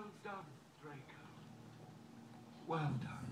Well done, Draco. Well done.